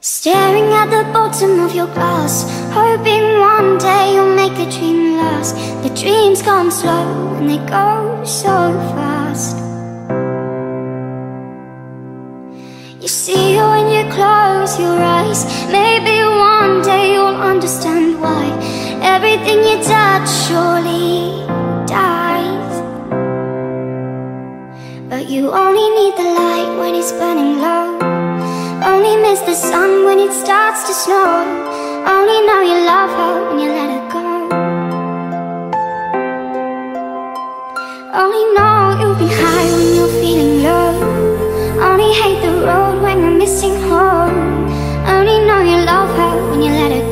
Staring at the bottom of your glass Hoping one day you'll make the dream last. The dreams come slow and they go so fast. You see when you close your eyes Maybe one day you'll understand why Everything you touch surely dies. But you only need the light when it's burning low only miss the sun when it starts to snow. Only know you love her when you let her go. Only know you'll be high when you're feeling low. Only hate the road when you're missing home. Only know you love her when you let her go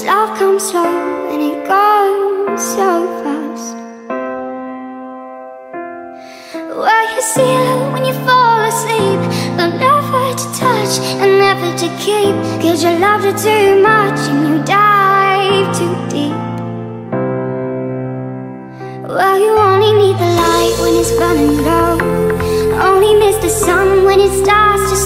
Cause love comes slow and it goes so fast. Well, you see it when you fall asleep But never to touch and never to keep. Cause you loved her too much and you dive too deep. Well, you only need the light when it's burning low. Only miss the sun when it starts to